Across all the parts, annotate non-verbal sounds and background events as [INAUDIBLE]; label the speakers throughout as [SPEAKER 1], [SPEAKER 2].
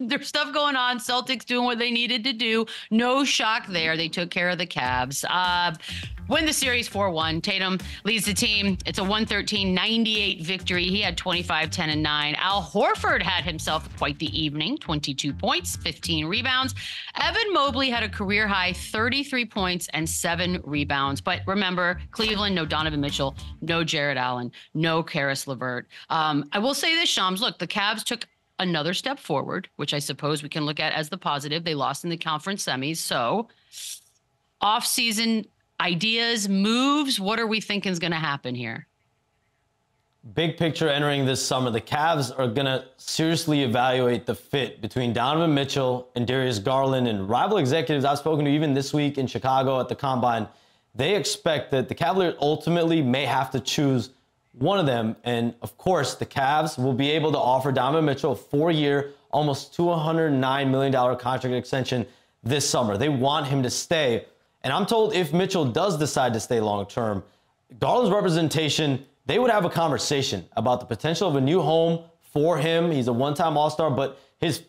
[SPEAKER 1] there's stuff going on. Celtics doing what they needed to do. No shock there. They took care of the Cavs. Uh, win the series 4 1. Tatum leads the team. It's a 113 98 victory. He had 25, 10, and 9. Al Horford had himself quite the evening 22 points, 15 rebounds. Evan Mobley had a career high 33 points and seven rebounds. But remember, Cleveland, no Donovan Mitchell, no Jarrett Allen, no Caris LeVert. Um, I will say this, Shams. Look, the Cavs took another step forward, which I suppose we can look at as the positive. They lost in the conference semis. So, off-season ideas, moves, what are we thinking is going to happen here?
[SPEAKER 2] Big picture entering this summer, the Cavs are going to seriously evaluate the fit between Donovan Mitchell and Darius Garland and rival executives I've spoken to even this week in Chicago at the Combine. They expect that the Cavaliers ultimately may have to choose one of them. And of course, the Cavs will be able to offer Donovan Mitchell a four year, almost $209 million contract extension this summer. They want him to stay. And I'm told if Mitchell does decide to stay long term, Garland's representation, they would have a conversation about the potential of a new home for him. He's a one time All Star, but his,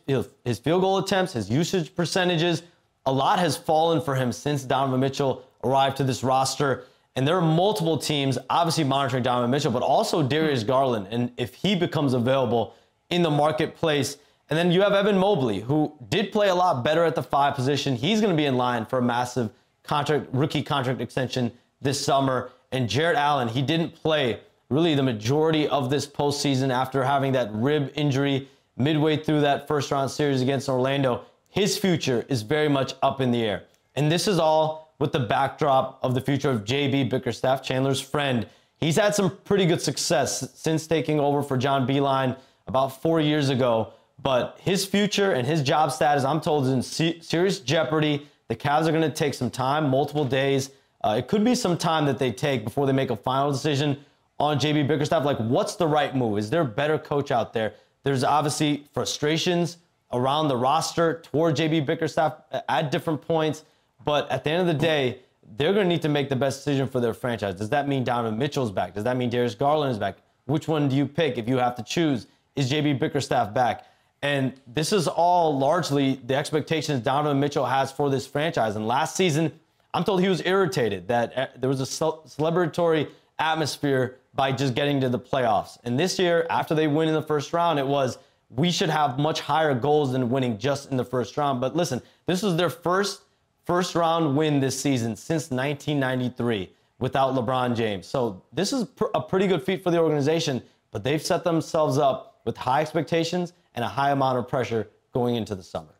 [SPEAKER 2] his field goal attempts, his usage percentages, a lot has fallen for him since Donovan Mitchell arrived to this roster. And there are multiple teams obviously monitoring Donovan Mitchell, but also Darius Garland. And if he becomes available in the marketplace, and then you have Evan Mobley, who did play a lot better at the five position. He's going to be in line for a massive contract, rookie contract extension this summer. And Jarrett Allen, he didn't play really the majority of this postseason after having that rib injury midway through that first round series against Orlando. His future is very much up in the air. And this is all with the backdrop of the future of JB Bickerstaff, Chandler's friend. He's had some pretty good success since taking over for John Beilein about four years ago. But his future and his job status, I'm told, is in serious jeopardy. The Cavs are going to take some time, multiple days. Uh, it could be some time that they take before they make a final decision on JB Bickerstaff. Like, what's the right move? Is there a better coach out there? There's obviously frustrations around the roster toward JB Bickerstaff at different points. But at the end of the day, they're going to need to make the best decision for their franchise. Does that mean Donovan Mitchell's back? Does that mean Darius Garland is back? Which one do you pick if you have to choose? Is JB Bickerstaff back? And this is all largely the expectations Donovan Mitchell has for this franchise. And last season, I'm told he was irritated that uh, there was a celebratory atmosphere by just getting to the playoffs. And this year, after they win in the first round, it was we should have much higher goals than winning just in the first round. But listen, this was their first first round win this season since 1993 without LeBron James. So this is pr- a pretty good feat for the organization, but they've set themselves up with high expectations and a high amount of pressure going into the summer.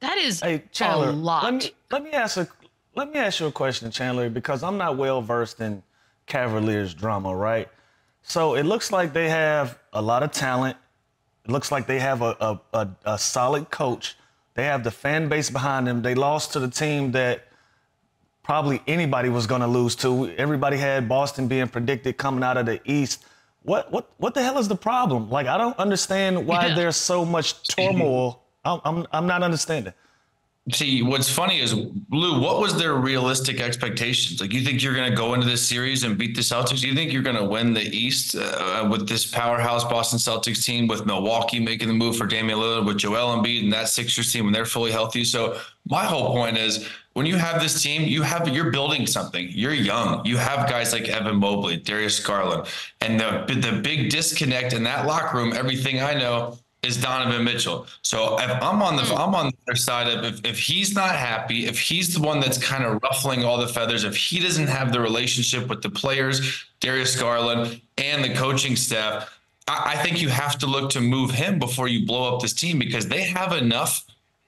[SPEAKER 1] That is hey, Chandler, a lot.
[SPEAKER 3] Let me, let me ask a, let me ask you a question, Chandler, because I'm not well versed in Cavaliers drama, right? So it looks like they have a lot of talent. It looks like they have a, a, a, a solid coach. They have the fan base behind them. They lost to the team that probably anybody was going to lose to. Everybody had Boston being predicted coming out of the East. What what what the hell is the problem? Like I don't understand why yeah. there's so much turmoil. [LAUGHS] I'm, I'm I'm not understanding.
[SPEAKER 4] See, what's funny is Lou. What was their realistic expectations? Like, you think you're going to go into this series and beat the Celtics? You think you're going to win the East uh, with this powerhouse Boston Celtics team, with Milwaukee making the move for Damian Lillard, with Joel Embiid and that Sixers team when they're fully healthy? So, my whole point is, when you have this team, you have you're building something. You're young. You have guys like Evan Mobley, Darius Garland, and the the big disconnect in that locker room. Everything I know is Donovan Mitchell. So if I'm on the. I'm on the other side of if, if he's not happy, if he's the one that's kind of ruffling all the feathers, if he doesn't have the relationship with the players, Darius Garland and the coaching staff, I, I think you have to look to move him before you blow up this team because they have enough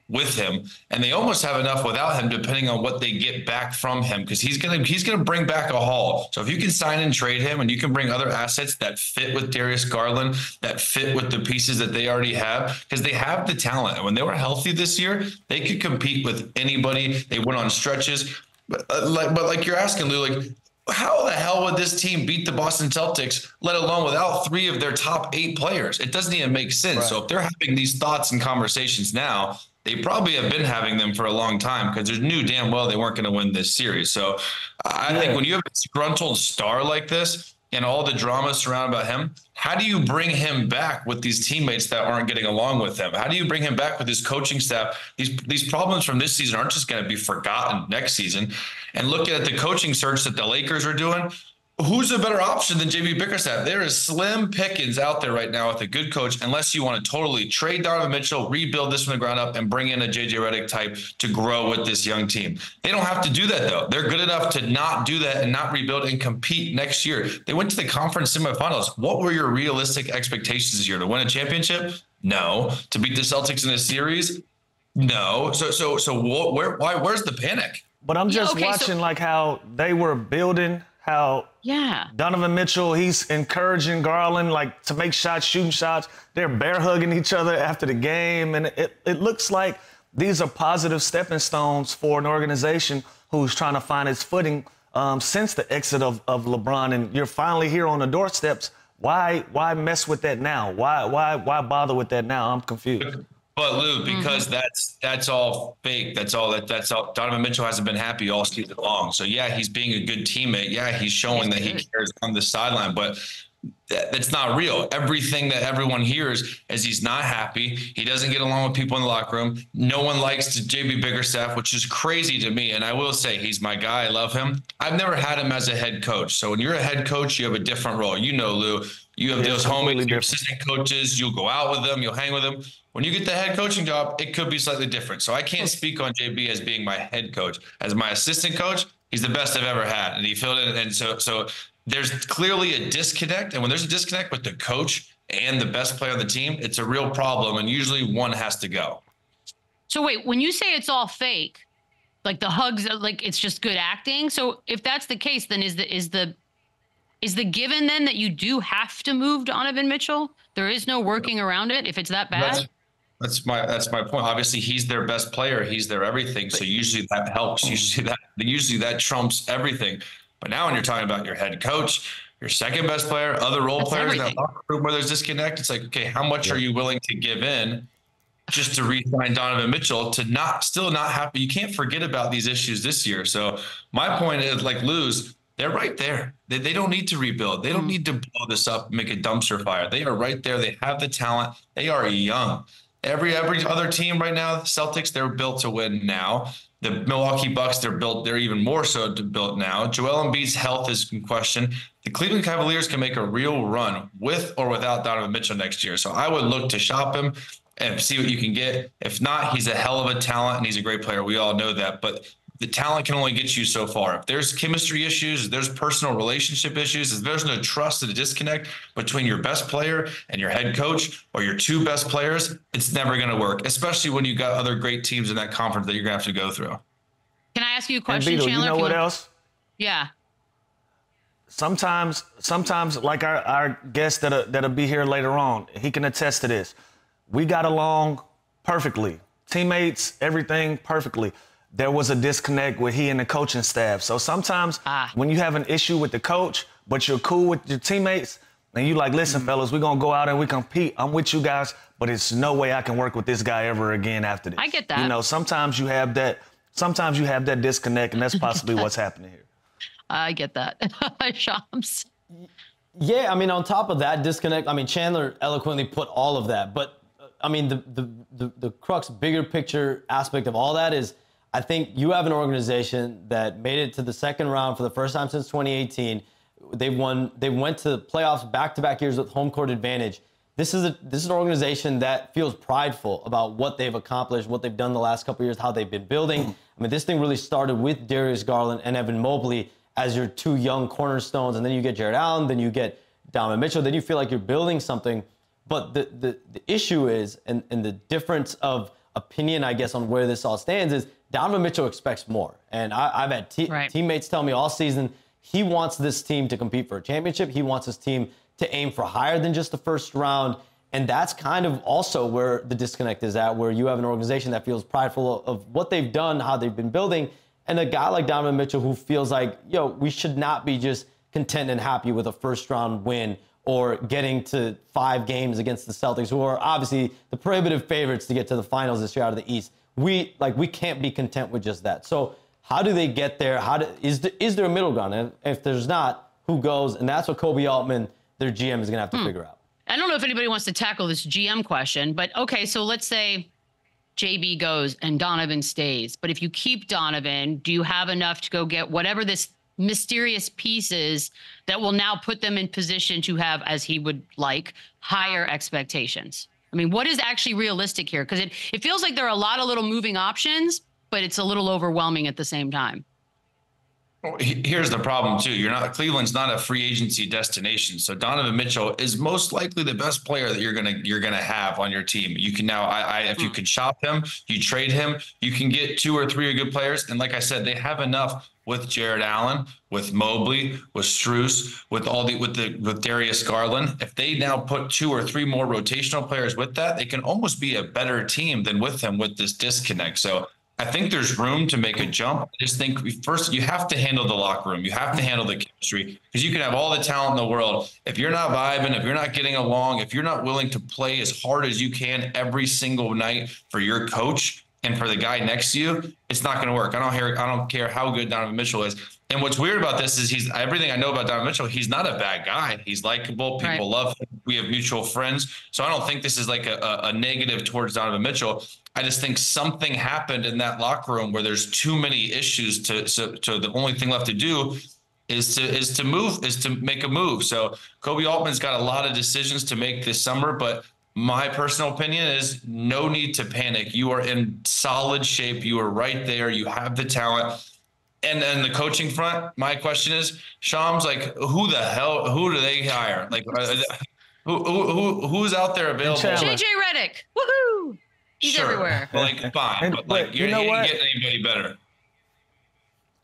[SPEAKER 4] with him, and they almost have enough without him, depending on what they get back from him, because he's gonna he's gonna bring back a haul. So if you can sign and trade him, and you can bring other assets that fit with Darius Garland, that fit with the pieces that they already have, because they have the talent. And when they were healthy this year, they could compete with anybody. They went on stretches, but uh, like but like you're asking, Lou, like how the hell would this team beat the Boston Celtics, let alone without three of their top eight players? It doesn't even make sense. Right. So if they're having these thoughts and conversations now, they probably have been having them for a long time because they knew damn well they weren't going to win this series. So I yeah. think when you have a disgruntled star like this, and all the drama surrounded about him, how do you bring him back with these teammates that aren't getting along with him? How do you bring him back with his coaching staff? These these problems from this season aren't just going to be forgotten next season. And look at the coaching search that the Lakers are doing, who's a better option than JB Bickerstaff? There is slim pickings out there right now with a good coach, unless you want to totally trade Donovan Mitchell, rebuild this from the ground up, and bring in a JJ Redick type to grow with this young team. They don't have to do that though. They're good enough to not do that and not rebuild and compete next year. They went to the conference semifinals. What were your realistic expectations this year? To win a championship? No. To beat the Celtics in a series? No. So so so where why where's the panic?
[SPEAKER 3] But I'm just yeah, okay, watching so- like how they were building how
[SPEAKER 1] yeah
[SPEAKER 3] Donovan Mitchell he's encouraging Garland like to make shots, shooting shots. They're bear hugging each other after the game, and it it looks like these are positive stepping stones for an organization who's trying to find its footing um, since the exit of, of LeBron, and you're finally here on the doorsteps. Why why mess with that now? Why why why bother with that now? I'm confused.
[SPEAKER 4] But Lou, mm-hmm. because mm-hmm. that's that's all fake. That's all that that's all. Donovan Mitchell hasn't been happy all season long. So yeah, he's being a good teammate. Yeah, he's showing he's that good. he cares on the sideline. But that's not real. Everything that everyone hears is he's not happy. He doesn't get along with people in the locker room. No one likes to JB Bickerstaff, which is crazy to me. And I will say he's my guy. I love him. I've never had him as a head coach. So when you're a head coach, you have a different role. You know, Lou, you have those homies, your assistant coaches. You'll go out with them. You'll hang with them. When you get the head coaching job, it could be slightly different. So I can't hmm. speak on JB as being my head coach. As my assistant coach, he's the best I've ever had, and he filled it. And so, so there's clearly a disconnect. And when there's a disconnect with the coach and the best player on the team, it's a real problem. And usually one has to go.
[SPEAKER 1] So wait, when you say it's all fake, like the hugs, like it's just good acting. So if that's the case, then is the is the is the given then that you do have to move Donovan Mitchell? There is no working around it if it's that bad.
[SPEAKER 4] That's, that's my that's my point. Obviously, he's their best player. He's their everything. So usually that helps. Usually that usually that trumps everything. But now when you're talking about your head coach, your second best player, other role that's players everything. that locker room where there's disconnect, it's like, okay, how much yeah. are you willing to give in just to re-sign Donovan Mitchell to not still not happy? You can't forget about these issues this year. So my point is like lose, they're right there. They, they don't need to rebuild. They don't mm. need to blow this up, make a dumpster fire. They are right there. They have the talent. They are young. Every every other team right now, the Celtics, they're built to win now. The Milwaukee Bucks, they're built, they're even more so to built now. Joel Embiid's health is in question. The Cleveland Cavaliers can make a real run with or without Donovan Mitchell next year. So I would look to shop him and see what you can get. If not, he's a hell of a talent and he's a great player. We all know that. But the talent can only get you so far. If there's chemistry issues, if there's personal relationship issues, if there's no trust and a disconnect between your best player and your head coach or your two best players, it's never going to work, especially when you've got other great teams in that conference that you're going to have to go through.
[SPEAKER 1] Can I ask you a question,
[SPEAKER 3] Beadle,
[SPEAKER 1] Chandler?
[SPEAKER 3] You know what else?
[SPEAKER 1] Yeah.
[SPEAKER 3] Sometimes, sometimes, like our, our guest that'll, that'll be here later on, he can attest to this. We got along perfectly. Teammates, everything perfectly there was a disconnect with he and the coaching staff. So sometimes ah. when you have an issue with the coach, but you're cool with your teammates, and you like, listen, mm-hmm. fellas, we're gonna go out and we compete. I'm with you guys, but it's no way I can work with this guy ever again after this.
[SPEAKER 1] I get that.
[SPEAKER 3] You know, sometimes you have that. Sometimes you have that disconnect, and that's possibly what's [LAUGHS] happening here.
[SPEAKER 1] I get that, [LAUGHS] Shams.
[SPEAKER 2] Yeah, I mean, on top of that disconnect, I mean, Chandler eloquently put all of that, but I mean, the the the, the crux, bigger picture aspect of all that is I think you have an organization that made it to the second round for the first time since 2018. They won. They went to the playoffs back-to-back years with home court advantage. This is a this is an organization that feels prideful about what they've accomplished, what they've done the last couple years, how they've been building. I mean, this thing really started with Darius Garland and Evan Mobley as your two young cornerstones, and then you get Jarrett Allen, then you get Donovan Mitchell, then you feel like you're building something. But the the, the issue is, and, and the difference of opinion, I guess, on where this all stands is Donovan Mitchell expects more. And I, have had te- right. teammates tell me all season he wants this team to compete for a championship. He wants his team to aim for higher than just the first round. And that's kind of also where the disconnect is at, where you have an organization that feels prideful of what they've done, how they've been building, and a guy like Donovan Mitchell who feels like, yo, we should not be just content and happy with a first round win or getting to five games against the Celtics, who are obviously the prohibitive favorites to get to the finals this year out of the East we like we can't be content with just that. So how do they get there? How do, is there, is there a middle ground? And if there's not, who goes, and that's what Koby Altman, their GM, is going to have to
[SPEAKER 1] Hmm.
[SPEAKER 2] figure out.
[SPEAKER 1] I don't know if anybody wants to tackle this GM question, but okay, so let's say JB goes and Donovan stays. But if you keep Donovan, do you have enough to go get whatever this mysterious piece is that will now put them in position to have, as he would like, higher expectations? I mean, what is actually realistic here? Because it, it feels like there are a lot of little moving options, but it's a little overwhelming at the same time.
[SPEAKER 4] Well, Here's the problem too. You're not Cleveland's not a free agency destination. So Donovan Mitchell is most likely the best player that you're gonna you're gonna have on your team. You can now, I, I if you hmm. can shop him, you trade him, you can get two or three good players. And like I said, they have enough with Jarrett Allen, with Mobley, with Strus, with all the with the with Darius Garland. If they now put two or three more rotational players with that, they can almost be a better team than with him with this disconnect. So I think there's room to make a jump. I just think first you have to handle the locker room. You have to handle the chemistry because you can have all the talent in the world. If you're not vibing, if you're not getting along, if you're not willing to play as hard as you can every single night for your coach and for the guy next to you, it's not going to work. I don't hear. I don't care how good Donovan Mitchell is. And what's weird about this is he's everything I know about Donovan Mitchell. He's not a bad guy. He's likable. People
[SPEAKER 1] Right.
[SPEAKER 4] love him. We have mutual friends. So I don't think this is like a, a, a negative towards Donovan Mitchell. I just think something happened in that locker room where there's too many issues to so, to the only thing left to do is to is to move is to make a move. So Koby Altman's got a lot of decisions to make this summer, but my personal opinion is no need to panic. You are in solid shape. You are right there. You have the talent. And then the coaching front, my question is, Shams, like, who the hell, who do they hire? Like, who, who, who, who's out there available?
[SPEAKER 3] Chandler.
[SPEAKER 1] JJ Redick, woohoo! He's
[SPEAKER 4] Sure.
[SPEAKER 1] everywhere.
[SPEAKER 4] Like, fine,
[SPEAKER 3] And-
[SPEAKER 4] but like,
[SPEAKER 3] but
[SPEAKER 4] you're,
[SPEAKER 3] you know
[SPEAKER 4] you
[SPEAKER 3] what?
[SPEAKER 4] ain't getting anybody better.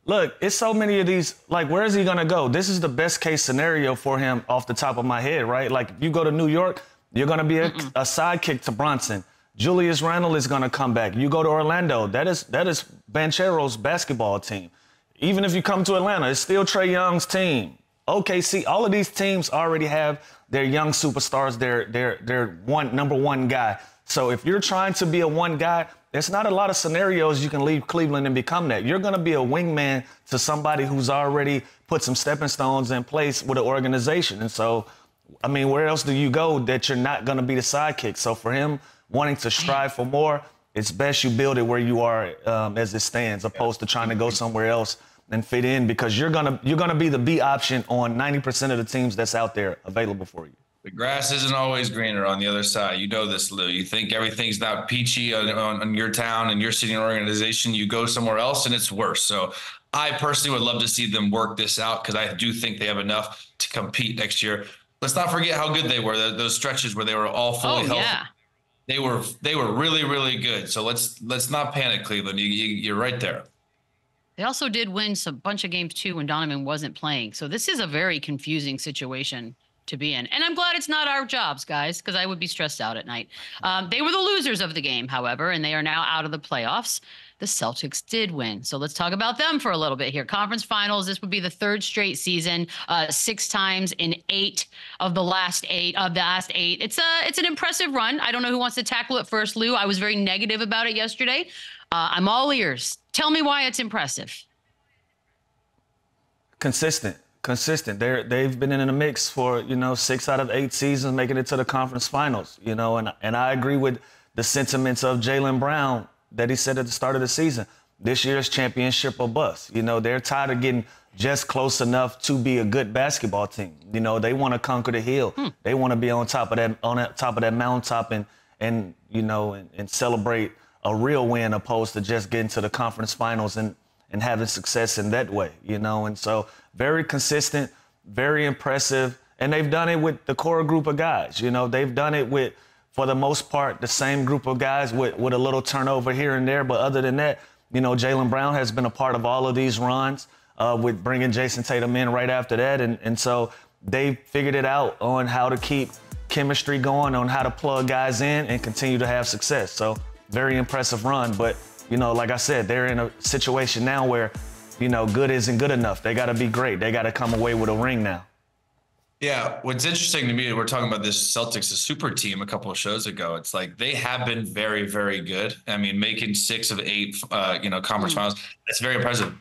[SPEAKER 3] Look, it's so many of these. Like, where is he gonna go? This is the best case scenario for him off the top of my head, right? Like, if you go to New York, you're gonna be a, a sidekick to Brunson. Julius Randle is gonna come back. You go to Orlando, that is that is Banchero's basketball team. Even if you come to Atlanta, it's still Trae Young's team. OKC, all of these teams already have their young superstars, their their their one number one guy. So if you're trying to be a one guy, there's not a lot of scenarios you can leave Cleveland and become that. You're going to be a wingman to somebody who's already put some stepping stones in place with an organization. And so, I mean, where else do you go that you're not going to be the sidekick? So for him wanting to strive for more, it's best you build it where you are um, as it stands, opposed to trying to go somewhere else and fit in because you're gonna you're gonna be the B option on 90% of the teams that's out there available for you.
[SPEAKER 4] The grass isn't always greener on the other side. You know this, Lou. You think everything's not peachy on, on, on your town and your city and organization. You go somewhere else and it's worse. So I personally would love to see them work this out because I do think they have enough to compete next year. Let's not forget how good they were. Those stretches where they were all fully
[SPEAKER 1] Oh
[SPEAKER 4] healthy.
[SPEAKER 1] yeah.
[SPEAKER 4] They were they were really really good. So let's let's not panic, Cleveland. You, you, you're right there.
[SPEAKER 1] They also did win some bunch of games too when Donovan wasn't playing. So this is a very confusing situation to be in. And I'm glad it's not our jobs, guys, because I would be stressed out at night. Um, they were the losers of the game, however, and they are now out of the playoffs. The Celtics did win. So let's talk about them for a little bit here. Conference finals, this would be the third straight season, uh, six times in eight of the last eight of the last eight. It's a it's an impressive run. I don't know who wants to tackle it first, Lou. I was very negative about it yesterday. Uh, I'm all ears. Tell me why it's impressive.
[SPEAKER 3] consistent, consistent. They're they've been in the mix for you know six out of eight seasons, making it to the conference finals. You know, and and I agree with the sentiments of Jaylen Brown that he said at the start of the season. This year's championship or bust. You know, they're tired of getting just close enough to be a good basketball team. You know, they want to conquer the hill. Hmm. They want to be on top of that on that top of that mountaintop and and you know and, and celebrate a real win opposed to just getting to the conference finals and and having success in that way, you know. And so very consistent, very impressive. And they've done it with the core group of guys. You know, they've done it with, for the most part, the same group of guys with, with a little turnover here and there. But other than that, you know, Jaylen Brown has been a part of all of these runs uh, with bringing Jayson Tatum in right after that. And, and so they figured it out on how to keep chemistry going, on how to plug guys in and continue to have success. So very impressive run. But you know, like I said, they're in a situation now where, you know, good isn't good enough. They got to be great. They got to come away with a ring now.
[SPEAKER 4] Yeah, what's interesting to me, we're talking about this Celtics a super team a couple of shows ago. It's like they have been very, very good. I mean, making six of eight, uh, you know, conference finals. That's very impressive.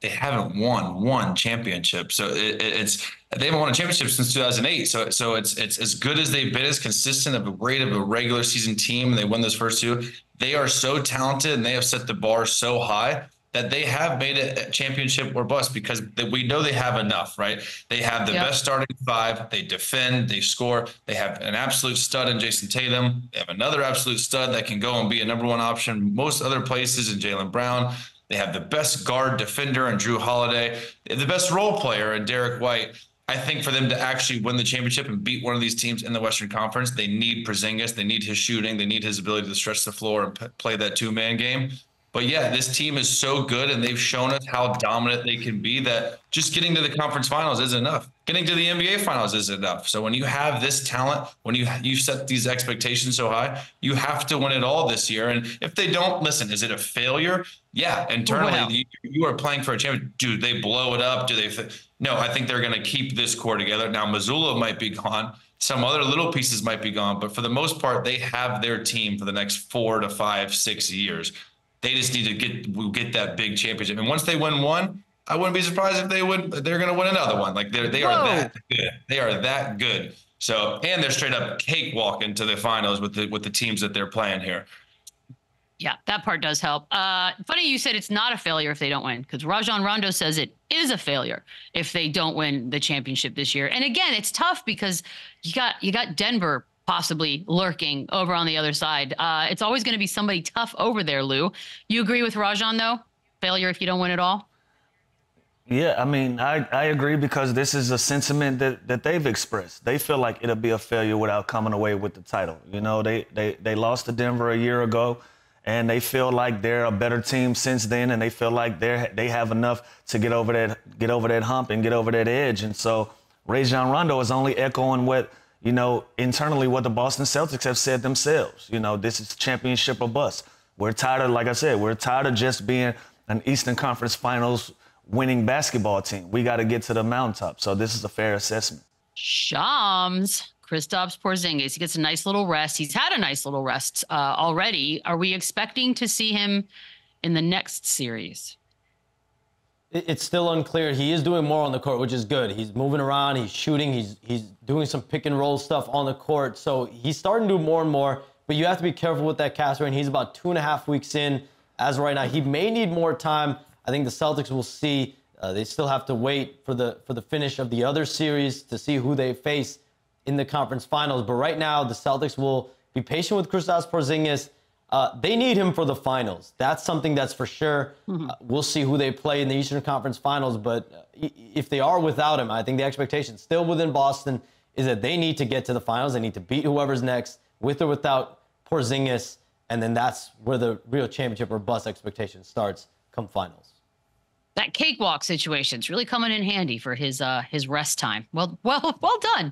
[SPEAKER 4] they haven't won one championship. So it, it's they haven't won a championship since 2008. So so it's it's as good as they've been, as consistent of a rate of a regular season team, and they won those first two. They are so talented, and they have set the bar so high that they have made it a championship or bust because we know they have enough, right? They have the yep. best starting five. They defend, they score. They have an absolute stud in Jayson Tatum. They have another absolute stud that can go and be a number one option most other places in Jaylen Brown. They have the best guard defender in Jrue Holiday, the best role player in Derrick White. I think for them to actually win the championship and beat one of these teams in the Western Conference, they need Porzingis. They need his shooting. They need his ability to stretch the floor and p- play that two man game. But yeah, this team is so good and they've shown us how dominant they can be that just getting to the conference finals isn't enough. Getting to the NBA finals isn't enough. So when you have this talent, when you you set these expectations so high, you have to win it all this year. And if they don't, listen, is it a failure? Yeah, internally oh, you, you, are playing for a champion. Do they blow it up? Do they? no, I think they're going to keep this core together. Now Mazzulla might be gone. Some other little pieces might be gone, but for the most part, they have their team for the next four to five, six years. They just need to get get that big championship. And once they win one, I wouldn't be surprised if they would. They're going to win another one. Like they're they are that good. They are that good. So and they're straight up cakewalk into the finals with the with the teams that they're playing here.
[SPEAKER 1] Yeah, that part does help. Uh, funny you said it's not a failure if they don't win, because Rajon Rondo says it is a failure if they don't win the championship this year. And again, it's tough because you got you got Denver possibly lurking over on the other side. Uh, it's always going to be somebody tough over there, Lou. You agree with Rajon, though? Failure if you don't win at all?
[SPEAKER 3] Yeah, I mean, I, I agree because this is a sentiment that, that they've expressed. They feel like it'll be a failure without coming away with the title. You know, they, they, they lost to Denver a year ago, and they feel like they're a better team since then, and they feel like they they have enough to get over that get over that hump and get over that edge. And so, Rajon Rondo is only echoing what you know, internally what the Boston Celtics have said themselves. You know, this is championship or bust. We're tired of, like I said, we're tired of just being an Eastern Conference Finals winning basketball team. We got to get to the mountaintop. So this is a fair assessment.
[SPEAKER 1] Shams, Kristaps Porzingis, he gets a nice little rest. He's had a nice little rest uh, already. Are we expecting to see him in the next series?
[SPEAKER 2] It's still unclear. He is doing more on the court, which is good. He's moving around, he's shooting, he's he's doing some pick and roll stuff on the court. So he's starting to do more and more. But you have to be careful with that cast and He's about two and a half weeks in as right now. He may need more time. I think the Celtics will see. Uh, they still have to wait for the for the finish of the other series to see who they face in the conference finals. But right now, the Celtics will be patient with Kristaps Porzingis uh, they need him for the finals. That's something that's for sure. Mm-hmm. Uh, we'll see who they play in the Eastern Conference Finals, but uh, if they are without him, I think the expectation still within Boston is that they need to get to the finals. They need to beat whoever's next, with or without Porzingis, and then that's where the real championship or bust expectation starts come finals.
[SPEAKER 1] That cakewalk situation is really coming in handy for his uh, his rest time. Well, [LAUGHS] well, well done.